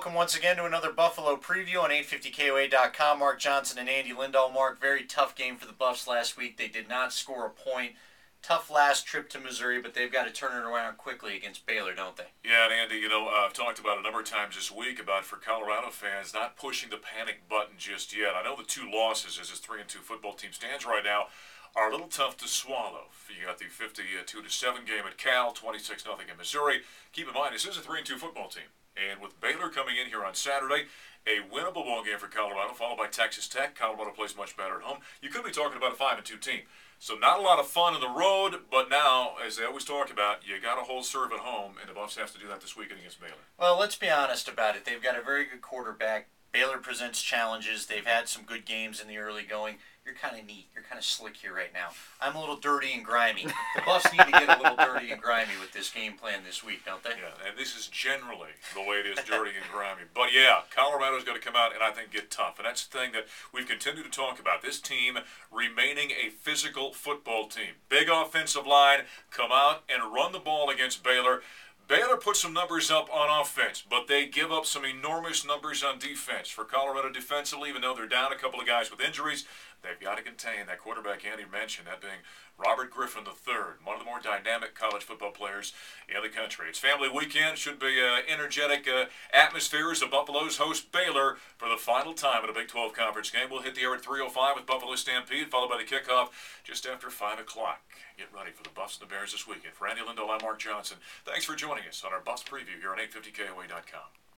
welcome once again to another Buffalo preview on 850KOA.com. Mark Johnson and Andy Lindahl. Mark, very tough game for the Buffs last week. They did not score a point. Tough last trip to Missouri, but they've got to turn it around quickly against Baylor, don't they? Yeah, and Andy, you know, uh, I've talked about a number of times this week about for Colorado fans not pushing the panic button just yet. I know the two losses as this three and two football team stands right now are a little tough to swallow. You got the 52 to 7 game at Cal, 26 0 in Missouri. Keep in mind, this is a 3 and 2 football team. And with Baylor coming in here on Saturday, a winnable ball game for Colorado, followed by Texas Tech. Colorado plays much better at home. You could be talking about a 5 and 2 team. So not a lot of fun on the road, but now, as they always talk about, you got to hold serve at home, and the Buffs have to do that this weekend against Baylor. Well, let's be honest about it. They've got a very good quarterback. Baylor presents challenges. They've had some good games in the early going you're kind of neat. You're kind of slick here right now. I'm a little dirty and grimy. The Buffs need to get a little dirty and grimy with this game plan this week, don't they? Yeah, and this is generally the way it is, dirty and grimy. But yeah, Colorado's going to come out and I think get tough, and that's the thing that we've continued to talk about. This team remaining a physical football team, big offensive line, come out and run the ball against Baylor. Put some numbers up on offense, but they give up some enormous numbers on defense. For Colorado defensively, even though they're down a couple of guys with injuries, they've got to contain that quarterback Andy mentioned, that being Robert Griffin III, one of the more dynamic college football players in the country. It's family weekend. Should be an energetic uh, atmosphere as the Buffaloes host Baylor for the final time in a Big 12 conference game. We'll hit the air at 3.05 with Buffalo Stampede, followed by the kickoff just after 5 o'clock. Get ready for the Buffs and the Bears this weekend. For Andy Lindahl, I'm Mark Johnson. Thanks for joining us on our Buffs preview here on 850KOA.com.